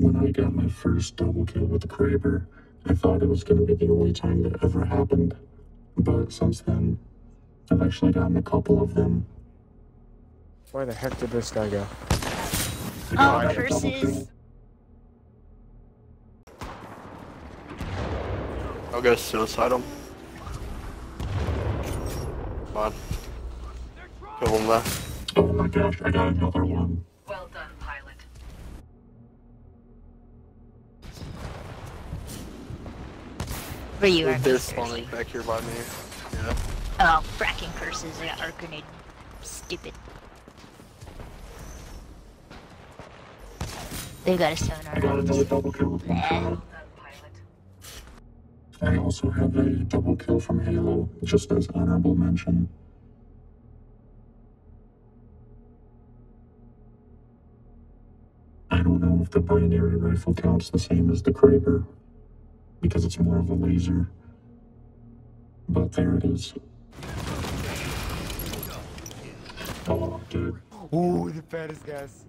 When I got my first double kill with the Kraber, I thought it was going to be the only time that ever happened. But since then, I've actually gotten a couple of them. Where the heck did this guy go? Oh, curses. I'll go suicide him. Come on. Kill him there. Oh my gosh, I got another one. Where you are, They're spawning back here by me. Yeah. Oh, fracking curses. I got arc grenade. Stupid. They got a sonar. I got another double kill with Bleh. Machado. Well done, pilot. I also have a double kill from Halo, just as honorable mention. I don't know if the binary rifle counts the same as the Kraber, because it's more of a laser. But there it is. Oh, dude. Ooh, the fattest guys.